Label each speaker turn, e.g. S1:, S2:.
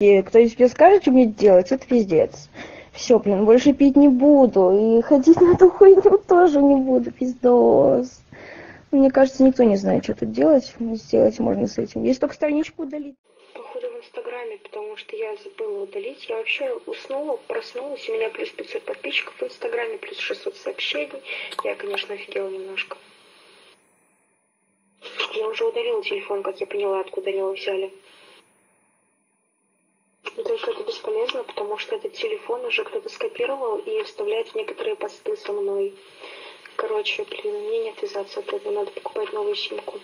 S1: И кто-нибудь тебе скажет, что мне делать, это пиздец. Все, блин, больше пить не буду. И ходить на эту хуйню тоже не буду, пиздос. Мне кажется, никто не знает, что тут делать. Сделать можно с этим. Есть только страничку удалить.
S2: Походу в Инстаграме, потому что я забыла удалить. Я вообще уснула, проснулась, у меня плюс 500 подписчиков в Инстаграме, плюс 600 сообщений. Я, конечно, офигела немножко. Я уже удалила телефон, как я поняла, откуда они его взяли. Но только бесполезно, потому что этот телефон уже кто-то скопировал и вставляет в некоторые посты со мной. Короче, блин, мне не отвязаться от этого, надо покупать новую симку.